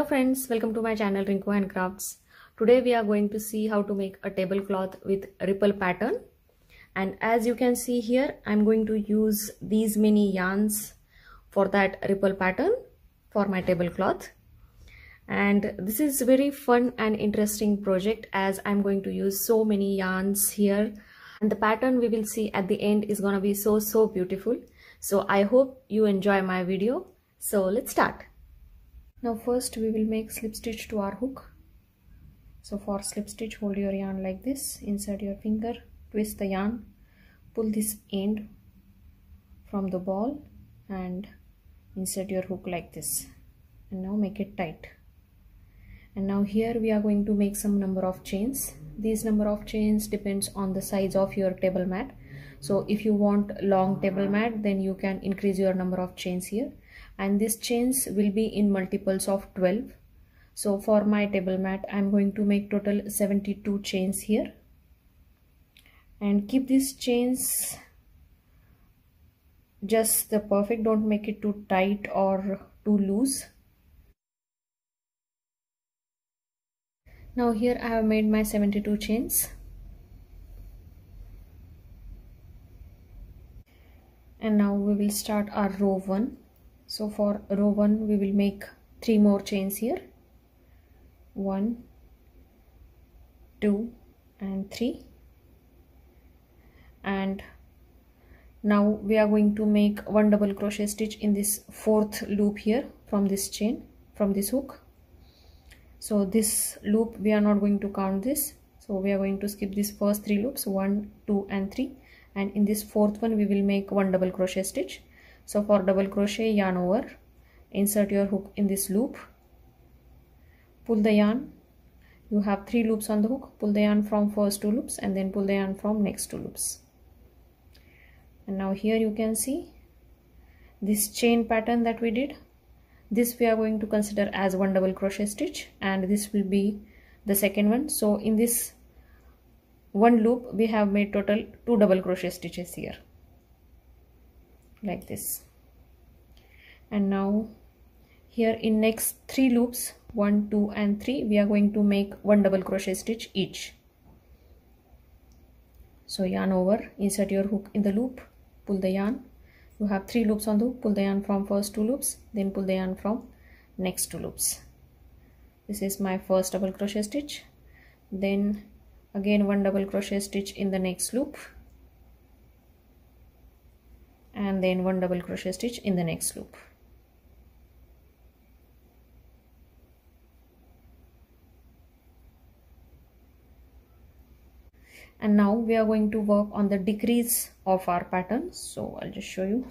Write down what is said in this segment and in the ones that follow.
Hello friends, welcome to my channel Rinku HandCrafts. Today we are going to see how to make a tablecloth with ripple pattern. And as you can see here, I'm going to use these many yarns for that ripple pattern for my tablecloth. And this is very fun and interesting project as I'm going to use so many yarns here. And the pattern we will see at the end is gonna be so, so beautiful. So I hope you enjoy my video. So let's start. Now first we will make slip stitch to our hook. So for slip stitch hold your yarn like this, insert your finger, twist the yarn, pull this end from the ball and insert your hook like this. And now make it tight. And now here we are going to make some number of chains. These number of chains depends on the size of your table mat. So if you want long table mat then you can increase your number of chains here and these chains will be in multiples of 12 so for my table mat i'm going to make total 72 chains here. And keep these chains just the perfect. Don't make it too tight or too loose. Now here i have made my 72 chains. And now we will start our row 1 so for row 1 we will make three more chains here. 1 2 and 3 and now we are going to make one double crochet stitch in this fourth loop here from this chain from this hook. So this loop we are not going to count this. So we are going to skip these first three loops one two and three. And in this fourth one we will make one double crochet stitch so for double crochet yarn over. Insert your hook in this loop. Pull the yarn. You have three loops on the hook. Pull the yarn from first two loops and then pull the yarn from next two loops. And now here you can see this chain pattern that we did. This we are going to consider as one double crochet stitch and this will be the second one. So in this one loop we have made total two double crochet stitches here like this. And now here in next three loops one two and three we are going to make one double crochet stitch each. So yarn over insert your hook in the loop pull the yarn. You have three loops on the hook pull the yarn from first two loops then pull the yarn from next two loops. This is my first double crochet stitch. Then again one double crochet stitch in the next loop and then one double crochet stitch in the next loop. And now we are going to work on the decrease of our pattern. So I'll just show you.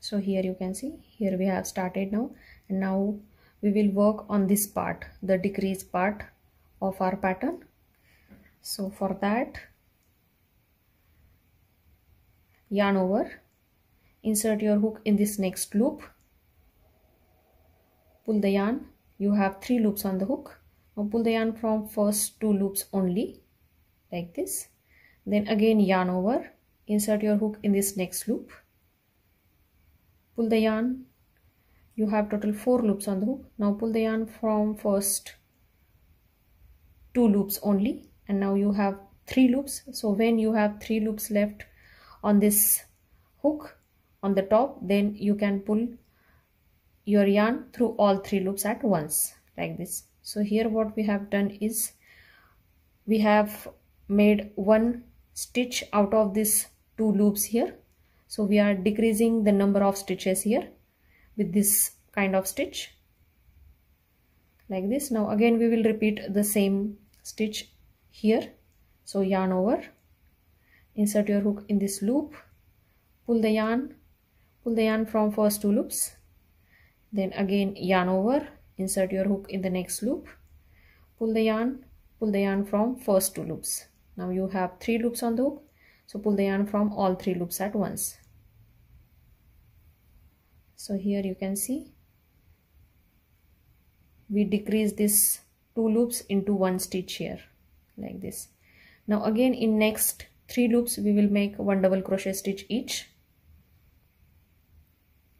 So here you can see here we have started now. And now we will work on this part the decrease part of our pattern. So for that yarn over. Insert your hook in this next loop. Pull the yarn. You have three loops on the hook. Now pull the yarn from first two loops only like this. Then again yarn over. Insert your hook in this next loop. Pull the yarn you have total four loops on the hook now pull the yarn from first two loops only and now you have three loops. So when you have three loops left on this hook on the top then you can pull your yarn through all three loops at once like this. So here what we have done is we have made one stitch out of this two loops here. So we are decreasing the number of stitches here with this kind of stitch like this. Now again we will repeat the same stitch here. So yarn over. Insert your hook in this loop. Pull the yarn. Pull the yarn from first two loops. Then again yarn over. Insert your hook in the next loop. Pull the yarn. Pull the yarn from first two loops. Now you have three loops on the hook. So pull the yarn from all three loops at once so here you can see we decrease this two loops into one stitch here like this. Now again in next three loops we will make one double crochet stitch each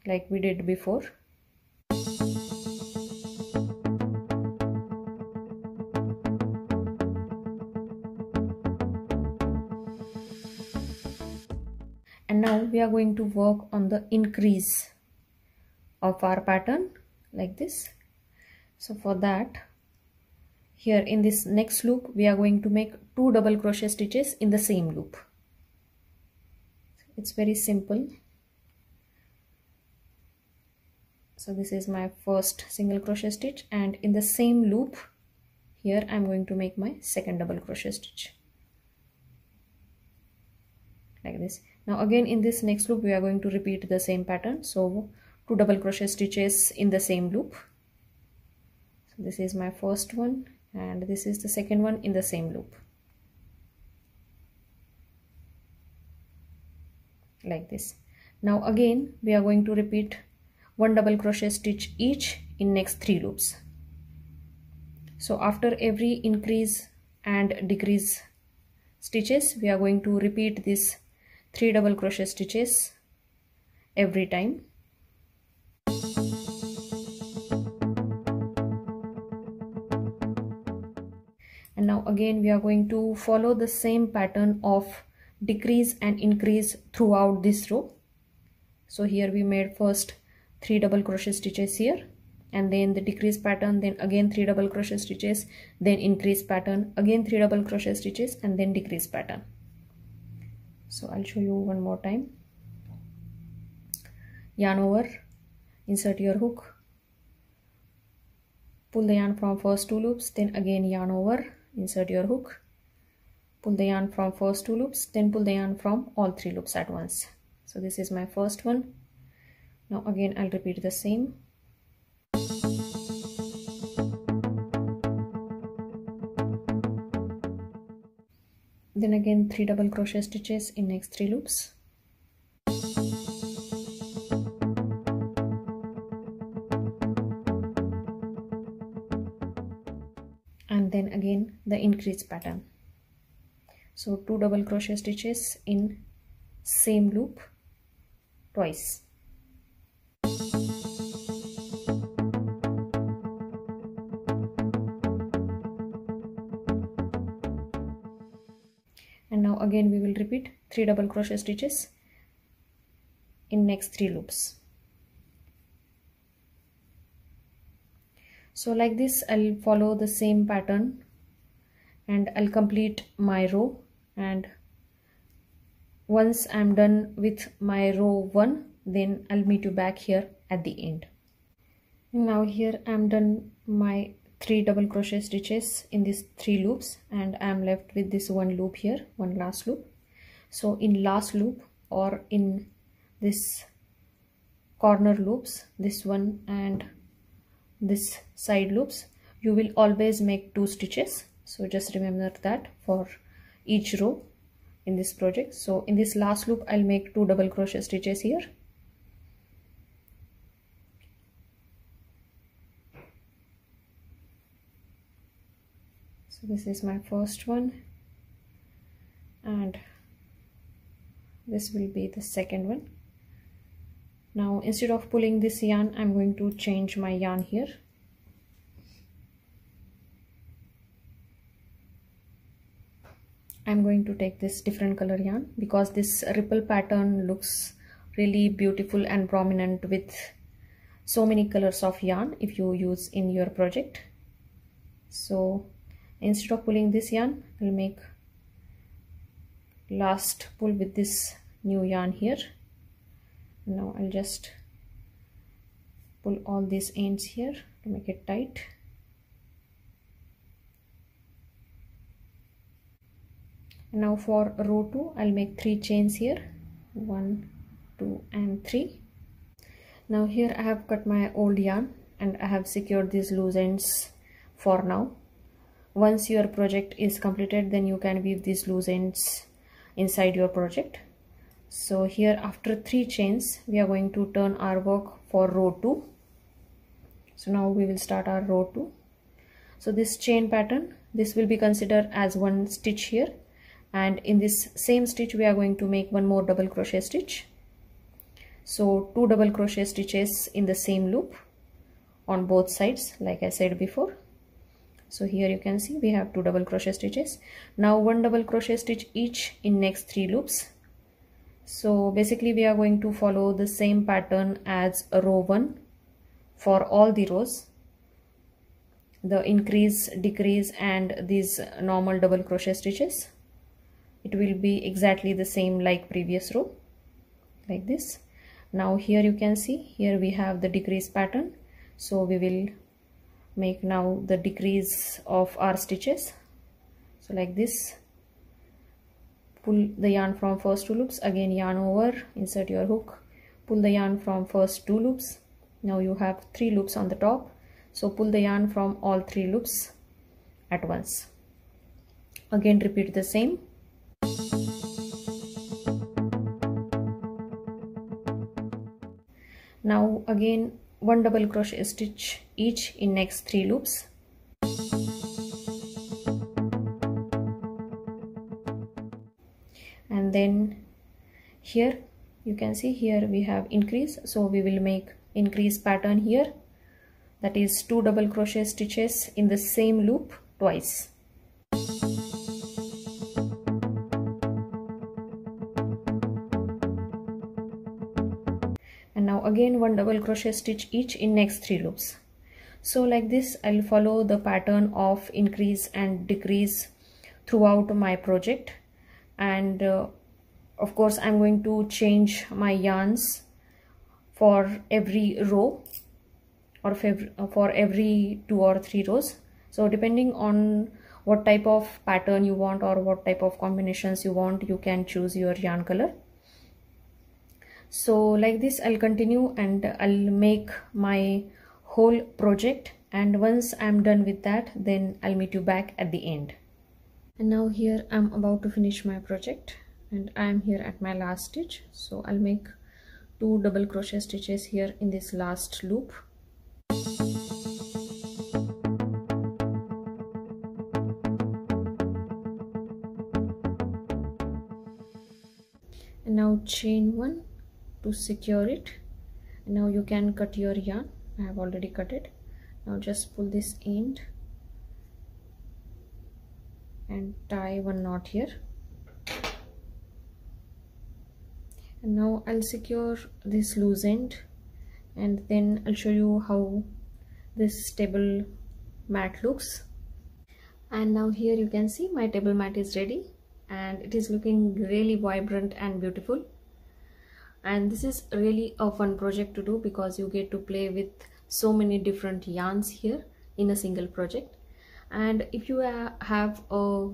like we did before. And now we are going to work on the increase of our pattern like this. So for that here in this next loop we are going to make two double crochet stitches in the same loop. It's very simple. So this is my first single crochet stitch and in the same loop here I'm going to make my second double crochet stitch. Like this. Now again in this next loop we are going to repeat the same pattern. So two double crochet stitches in the same loop. So this is my first one and this is the second one in the same loop. Like this. Now again we are going to repeat one double crochet stitch each in next three loops. So after every increase and decrease stitches we are going to repeat this three double crochet stitches every time now again we are going to follow the same pattern of decrease and increase throughout this row. So here we made first three double crochet stitches here and then the decrease pattern then again three double crochet stitches then increase pattern again three double crochet stitches and then decrease pattern. So i'll show you one more time. Yarn over insert your hook pull the yarn from first two loops then again yarn over insert your hook. Pull the yarn from first two loops then pull the yarn from all three loops at once. So this is my first one. Now again I'll repeat the same. Then again three double crochet stitches in next three loops then again the increase pattern. So two double crochet stitches in same loop twice. And now again we will repeat three double crochet stitches in next three loops so like this I'll follow the same pattern and I'll complete my row. And once I'm done with my row 1 then I'll meet you back here at the end. Now here I'm done my three double crochet stitches in these three loops and I'm left with this one loop here one last loop. So in last loop or in this corner loops this one and this side loops you will always make two stitches. So just remember that for each row in this project. So in this last loop I'll make two double crochet stitches here. So this is my first one. And this will be the second one now instead of pulling this yarn I'm going to change my yarn here. I'm going to take this different color yarn because this ripple pattern looks really beautiful and prominent with so many colors of yarn if you use in your project. So instead of pulling this yarn I'll make last pull with this new yarn here now I'll just pull all these ends here to make it tight. Now for row 2 I'll make three chains here. One two and three. Now here I have cut my old yarn and I have secured these loose ends for now. Once your project is completed then you can weave these loose ends inside your project so here after three chains we are going to turn our work for row 2 so now we will start our row 2 so this chain pattern this will be considered as one stitch here. And in this same stitch we are going to make one more double crochet stitch. So two double crochet stitches in the same loop on both sides like I said before. So here you can see we have two double crochet stitches. Now one double crochet stitch each in next three loops so basically we are going to follow the same pattern as row 1 for all the rows. The increase decrease and these normal double crochet stitches. It will be exactly the same like previous row like this. Now here you can see here we have the decrease pattern. So we will make now the decrease of our stitches. So like this pull the yarn from first two loops. Again yarn over. Insert your hook. Pull the yarn from first two loops. Now you have three loops on the top. So pull the yarn from all three loops at once. Again repeat the same. Now again one double crochet stitch each in next three loops and then here you can see here we have increase. So we will make increase pattern here. That is two double crochet stitches in the same loop twice. And now again one double crochet stitch each in next three loops. So like this I'll follow the pattern of increase and decrease throughout my project and uh, of course I'm going to change my yarns for every row or for every two or three rows. So depending on what type of pattern you want or what type of combinations you want you can choose your yarn color. So like this I'll continue and I'll make my whole project. And once I'm done with that then I'll meet you back at the end and now here I'm about to finish my project and I'm here at my last stitch. So I'll make two double crochet stitches here in this last loop. And now chain one to secure it. Now you can cut your yarn. I have already cut it. Now just pull this end and tie one knot here. And now I'll secure this loose end. And then I'll show you how this table mat looks. And now here you can see my table mat is ready. And it is looking really vibrant and beautiful. And this is really a fun project to do because you get to play with so many different yarns here in a single project and if you have a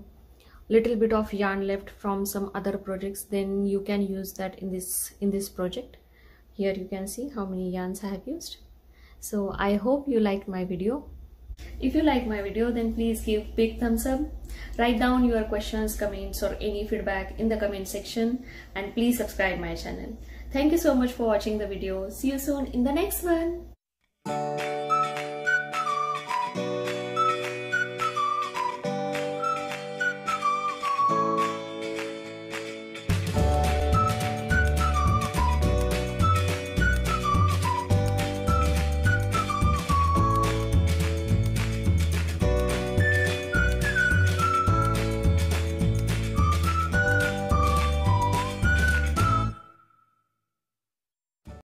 little bit of yarn left from some other projects then you can use that in this in this project. Here you can see how many yarns I have used. So I hope you liked my video. If you like my video then please give big thumbs up. Write down your questions comments or any feedback in the comment section and please subscribe my channel. Thank you so much for watching the video. See you soon in the next one.